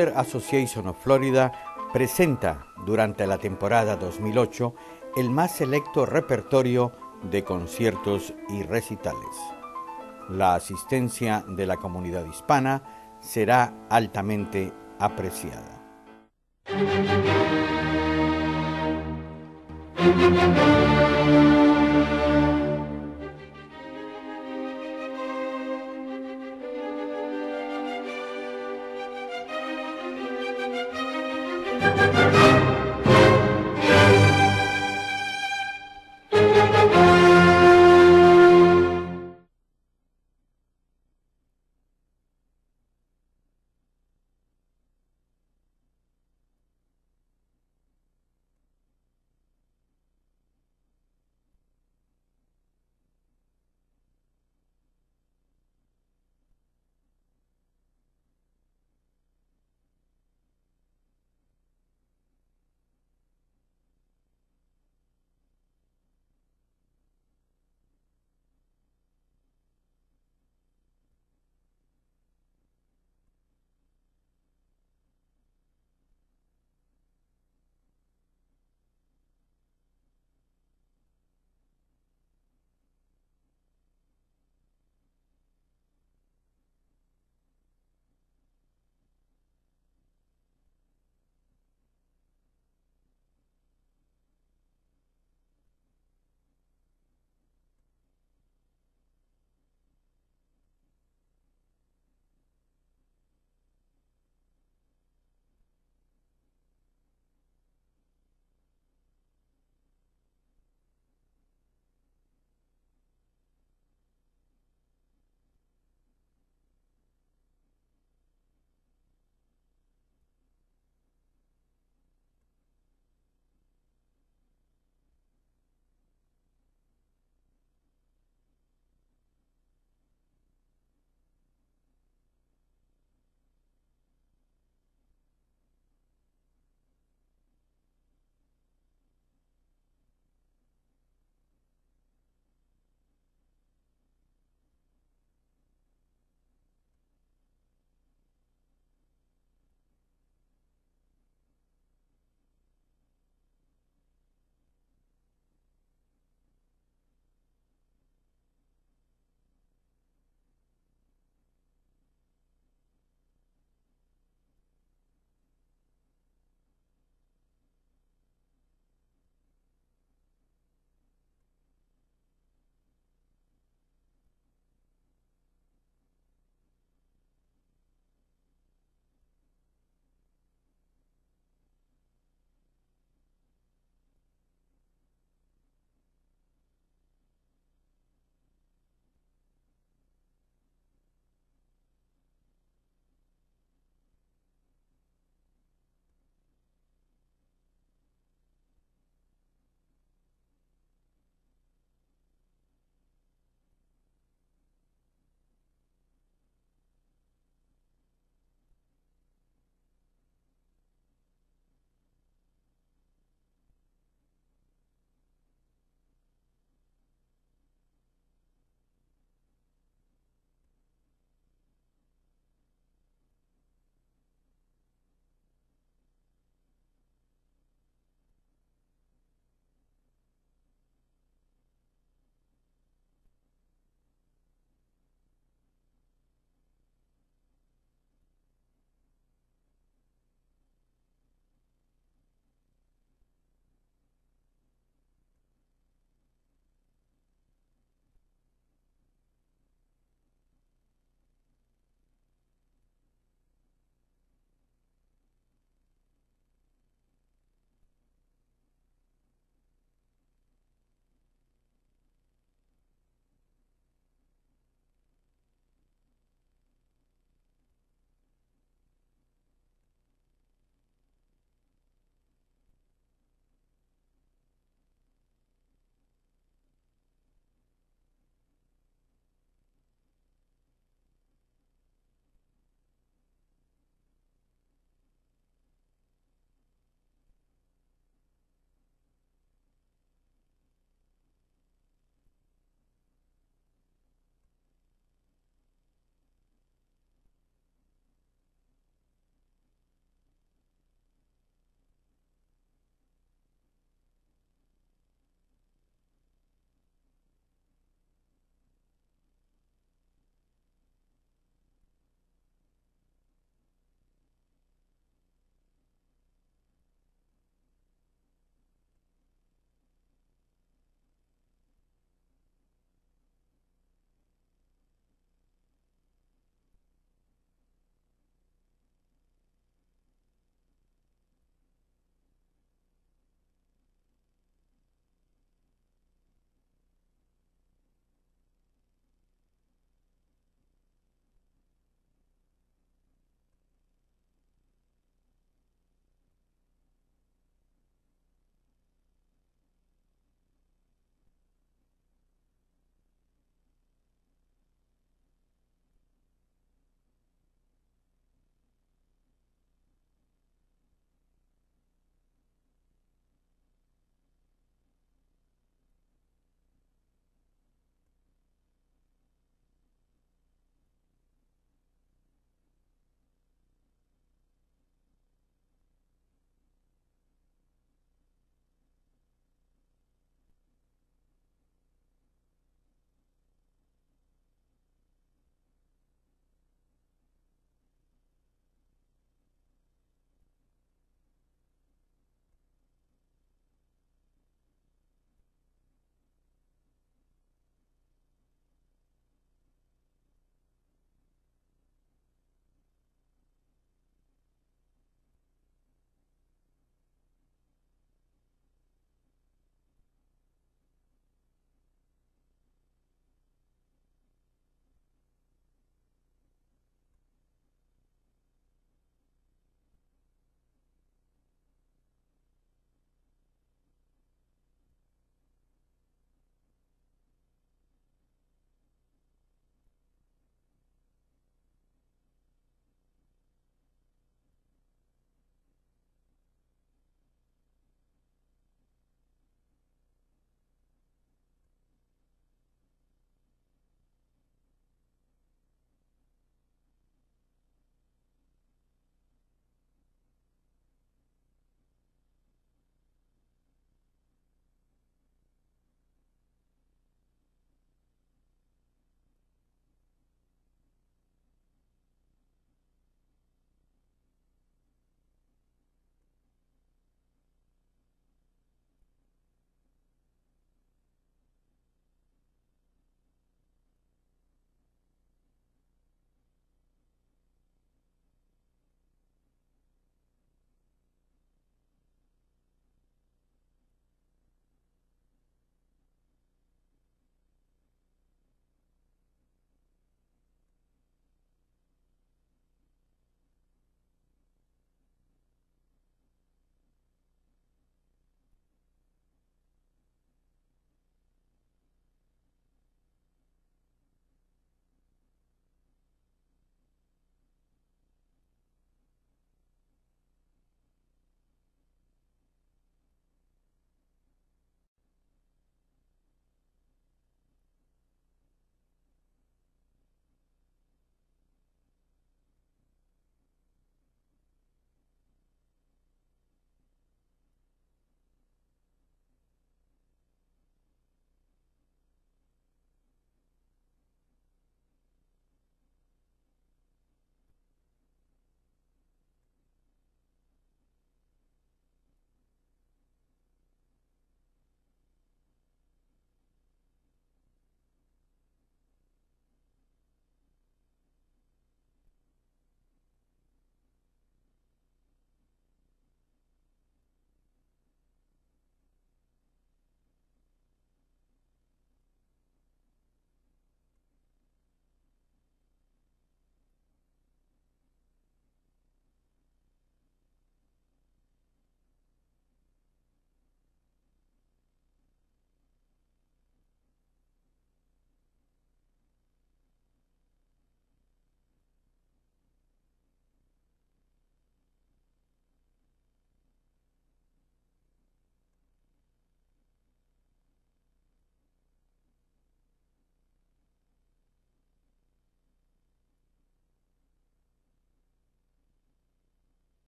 Association of Florida presenta durante la temporada 2008 el más selecto repertorio de conciertos y recitales. La asistencia de la comunidad hispana será altamente apreciada.